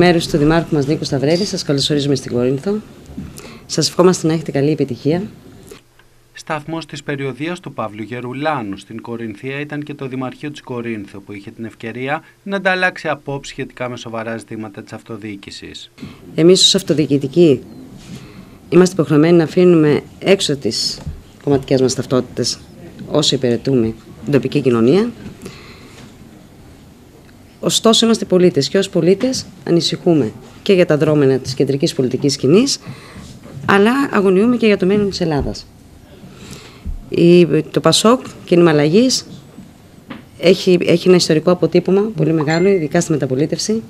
Μέρος του Δημάρχου μας Νίκος Σταυρέλη, σας καλωσορίζουμε στην Κόρινθο. Σας ευχόμαστε να έχετε καλή επιτυχία. Σταθμός της περιοδίας του Παύλου Γερουλάνου στην Κορινθία ήταν και το Δημαρχείο της Κορίνθου, που είχε την ευκαιρία να ανταλλάξει απόψεις σχετικά με σοβαρά ζητήματα της αυτοδιοίκησης. Εμείς, ως αυτοδιοικητικοί, είμαστε υποχρεωμένοι να αφήνουμε έξω τις κομματικές μας ταυτότητες όσο υπηρετούμε την τοπική κοινωνία Ωστόσο, είμαστε πολίτες και ως πολίτες ανησυχούμε και για τα δρόμενα της κεντρικής πολιτικής σκηνής, αλλά αγωνιούμε και για το μέλλον της Ελλάδας. Το ΠΑΣΟΚ, κίνημα αλλαγής, έχει, έχει ένα ιστορικό αποτύπωμα πολύ μεγάλο, ειδικά στη μεταπολίτευση.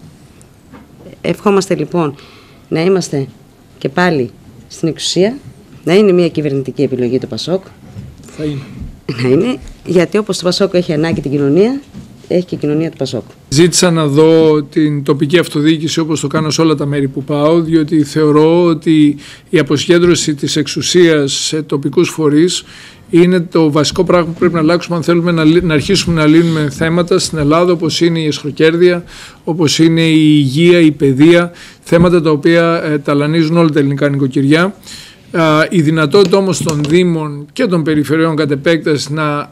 Ευχόμαστε λοιπόν να είμαστε και πάλι στην εξουσία, να είναι μια κυβερνητική επιλογή του ΠΑΣΟΚ. Θα είναι. Να είναι, γιατί όπως το ΠΑΣΟΚ έχει ανάγκη την κοινωνία, έχει και η κοινωνία του Πασόκ. Ζήτησα να δω την τοπική αυτοδιοίκηση όπως το κάνω σε όλα τα μέρη που πάω, διότι θεωρώ ότι η αποσχέδρωση της εξουσίας σε τοπικούς φορείς είναι το βασικό πράγμα που πρέπει να αλλάξουμε αν θέλουμε να, να αρχίσουμε να λύνουμε θέματα στην Ελλάδα όπως είναι η εσχροκέρδεια, όπως είναι η υγεία, η παιδεία, θέματα τα οποία ε, ταλανίζουν όλα τα ελληνικά νοικοκυριά. Η δυνατότητα όμως των Δήμων και των περιφερειών κατ' επέκταση να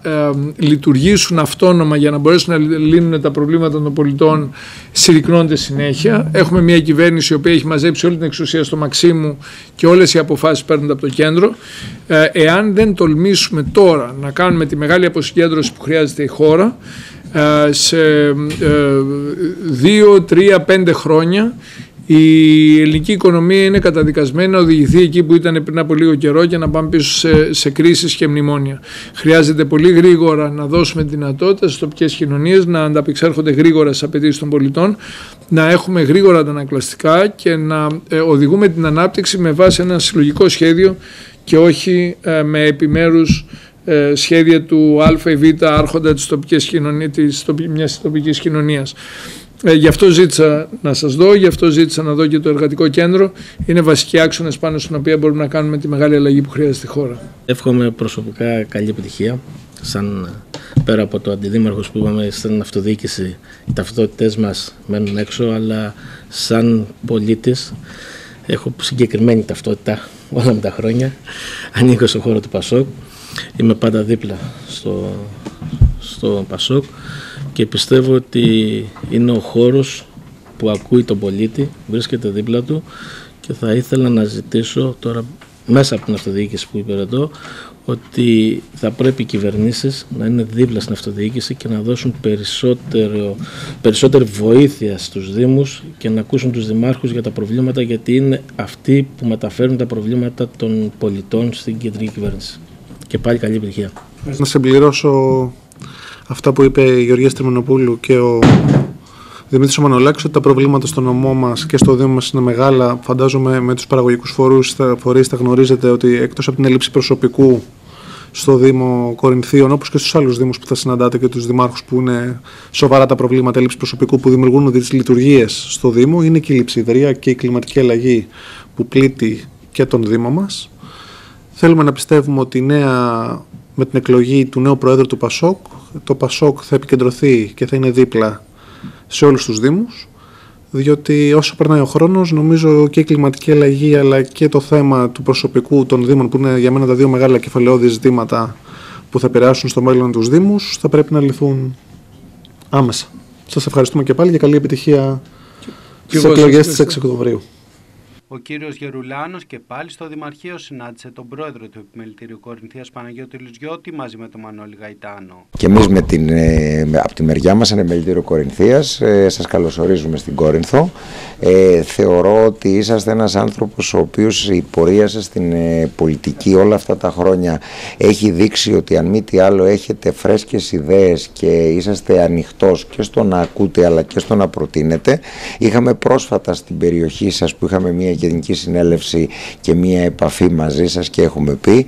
λειτουργήσουν αυτόνομα για να μπορέσουν να λύνουν τα προβλήματα των πολιτών συρρυκνώνται συνέχεια. Έχουμε μια κυβέρνηση η οποία έχει μαζέψει όλη την εξουσία στο Μαξίμου και όλες οι αποφάσεις παίρνονται από το κέντρο. Ε, εάν δεν τολμήσουμε τώρα να κάνουμε τη μεγάλη αποσυγκέντρωση που χρειάζεται η χώρα, ε, σε ε, δύο, τρία, πέντε χρόνια η ελληνική οικονομία είναι καταδικασμένη να οδηγηθεί εκεί που ήταν πριν από λίγο καιρό και να πάμε πίσω σε, σε κρίσεις και μνημόνια. Χρειάζεται πολύ γρήγορα να δώσουμε δυνατότητα στις τοπικές κοινωνίες να ανταπεξέρχονται γρήγορα στις απαιτήσεις των πολιτών, να έχουμε γρήγορα αντανακλαστικά και να ε, οδηγούμε την ανάπτυξη με βάση ένα συλλογικό σχέδιο και όχι ε, με επιμέρους ε, σχέδια του Α ή Β άρχοντα της, τοπικής κοινωνίας, της μιας τοπικής κοινωνίας. Ε, γι' αυτό ζήτησα να σας δω, γι' αυτό ζήτησα να δω και το εργατικό κέντρο. Είναι βασικοί άξονες πάνω στην οποία μπορούμε να κάνουμε τη μεγάλη αλλαγή που χρειάζεται στη χώρα. Εύχομαι προσωπικά καλή επιτυχία. Σαν πέρα από το αντιδήμαρχος που είπαμε στην αυτοδιοίκηση, οι ταυτότητες μας μένουν έξω, αλλά σαν πολίτης έχω συγκεκριμένη ταυτότητα όλα με τα χρόνια. Ανήκω στο χώρο του Πασόκ. Είμαι πάντα δίπλα στο, στο Πασόκ και πιστεύω ότι είναι ο χώρος που ακούει τον πολίτη, βρίσκεται δίπλα του και θα ήθελα να ζητήσω τώρα μέσα από την αυτοδιοίκηση που υπηρετώ ότι θα πρέπει οι κυβερνήσεις να είναι δίπλα στην αυτοδιοίκηση και να δώσουν περισσότερο, περισσότερη βοήθεια στους Δήμους και να ακούσουν τους Δημάρχους για τα προβλήματα γιατί είναι αυτοί που μεταφέρουν τα προβλήματα των πολιτών στην κεντρική κυβέρνηση. Και πάλι καλή επιτυχία. Να συμπληρώσω αυτά που είπε η Γεωργία Στριμενοπούλου και ο Δημήτρης Μανολάκης ότι τα προβλήματα στο νομό μας και στο Δήμο μας είναι μεγάλα. Φαντάζομαι με τους παραγωγικούς φορούς, φορείς θα γνωρίζετε ότι εκτός από την έλλειψη προσωπικού στο Δήμο Κορινθίων, όπως και στους άλλους Δήμους που θα συναντάτε και τους Δημάρχους που είναι σοβαρά τα προβλήματα έλλειψης προσωπικού που δημιουργούν τις λειτουργίες στο Δήμο, είναι και η λειψιδρία και η κλιματική αλλαγή που πλήττει και τον Δήμο μας. Θέλουμε να πιστεύουμε ότι η νέα με την εκλογή του νέου Προέδρου του ΠΑΣΟΚ, το ΠΑΣΟΚ θα επικεντρωθεί και θα είναι δίπλα σε όλους τους Δήμους, διότι όσο περνάει ο χρόνος, νομίζω και η κλιματική αλλαγή αλλά και το θέμα του προσωπικού των Δήμων, που είναι για μένα τα δύο μεγάλα κεφαλαιώδη ζητήματα που θα επηρεάσουν στο μέλλον τους Δήμους, θα πρέπει να λυθούν άμεσα. Σας ευχαριστούμε και πάλι και καλή επιτυχία στις εκλογές της 6 Οκτωβρίου. Ο κύριος Γερουλάνος και πάλι στο Δημαρχείο συνάντησε τον πρόεδρο του Επιμελητηρίου Κορινθίας Παναγιώτη Λουζιώτη μαζί με τον Μανώλη Γαϊτάνο. Και εμείς με την, ε, από τη μεριά μας, ένα Επιμελητήριο Κορινθίας, ε, σας καλωσορίζουμε στην Κόρινθο. Ε, θεωρώ ότι είσαστε ένας άνθρωπος ο οποίος η πορεία σας στην ε, πολιτική όλα αυτά τα χρόνια έχει δείξει ότι αν μη τι άλλο έχετε φρέσκες ιδέες και είσαστε ανοιχτός και στο να ακούτε αλλά και στο να προτείνετε. Είχαμε πρόσφατα στην περιοχή σας που είχαμε μια γενική συνέλευση και μία επαφή μαζί σας και έχουμε πει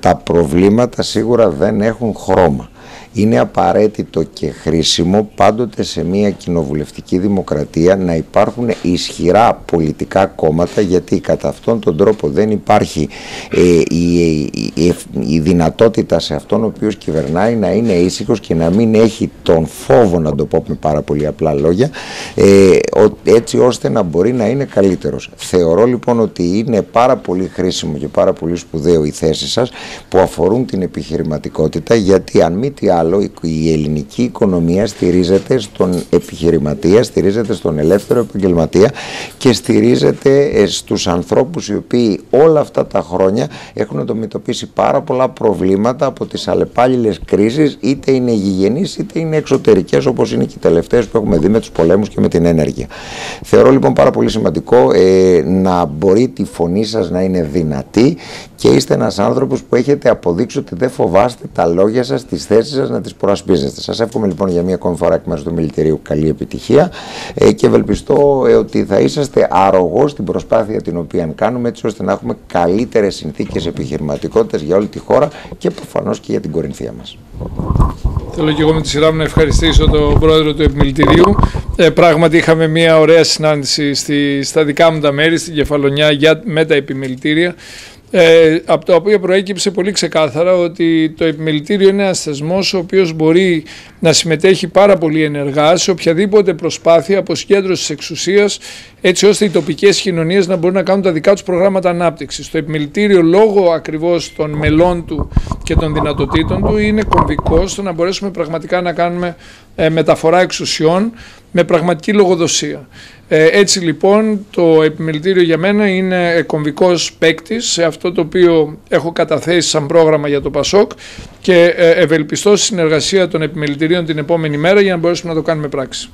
τα προβλήματα σίγουρα δεν έχουν χρώμα. Είναι απαραίτητο και χρήσιμο πάντοτε σε μια κοινοβουλευτική δημοκρατία να υπάρχουν ισχυρά πολιτικά κόμματα γιατί κατά αυτόν τον τρόπο δεν υπάρχει ε, η, η, η, δυνατότητα σε αυτόν ο οποίος κυβερνάει να είναι ήσυχος και να μην έχει τον φόβο να το πω με πάρα πολύ απλά λόγια ε, έτσι ώστε να μπορεί να είναι καλύτερος. Θεωρώ λοιπόν ότι είναι πάρα πολύ χρήσιμο και πάρα πολύ σπουδαίο οι θέσει σας που αφορούν την επιχειρηματικότητα γιατί αν μη τι άλλο η ελληνική οικονομία στηρίζεται στον επιχειρηματία, στηρίζεται στον ελεύθερο επαγγελματία και στηρίζεται ε, στους ανθρώπους οι οποίοι όλα αυτά τα χρόνια έχουν αντιμετωπίσει πάρα πολλά προβλήματα από τις αλλεπάλληλες κρίσεις είτε είναι γηγενείς είτε είναι εξωτερικές όπως είναι και οι τελευταίες που έχουμε δει με τους πολέμους και με την ενέργεια. Θεωρώ λοιπόν πάρα πολύ σημαντικό ε, να μπορεί τη φωνή σας να είναι δυνατή και είστε ένας άνθρωπος που έχετε αποδείξει ότι δεν φοβάστε τα λόγια σας, τις θέσεις σας να τις προασπίζεστε. Σας εύχομαι λοιπόν για μια ακόμη φορά εκ μέρους του Μιλητηρίου καλή επιτυχία ε, και ευελπιστώ ε, ότι θα είσαστε αρρωγός στην προσπάθεια την οποία κάνουμε έτσι ώστε να έχουμε καλύτερες συνθήκες επιχειρηματικότητας για όλη τη χώρα και προφανώς και για την Κορινθία μας. Θέλω και εγώ με τη σειρά μου να ευχαριστήσω τον πρόεδρο του Επιμελητηρίου. Ε, πράγματι είχαμε μια ωραία συνάντηση στη, στα δικά μου τα μέρη, στην Κεφαλονιά για, με τα επιμελητήρια ε, από το οποίο προέκυψε πολύ ξεκάθαρα ότι το επιμελητήριο είναι ένας θεσμός ο οποίος μπορεί να συμμετέχει πάρα πολύ ενεργά σε οποιαδήποτε προσπάθεια αποσκέντρωσης εξουσίας έτσι ώστε οι τοπικές κοινωνίες να μπορούν να κάνουν τα δικά τους προγράμματα ανάπτυξης. Το επιμελητήριο λόγω ακριβώς των μελών του και των δυνατοτήτων του είναι κομβικό στο να μπορέσουμε πραγματικά να κάνουμε ε, μεταφορά εξουσιών με πραγματική λογοδοσία. Ε, έτσι λοιπόν το επιμελητήριο για μένα είναι κομβικός παίκτης σε αυτό το οποίο έχω καταθέσει σαν πρόγραμμα για το ΠΑΣΟΚ και ε, ευελπιστώ στη συνεργασία των επιμελητηρίων την επόμενη μέρα για να μπορέσουμε να το κάνουμε πράξη.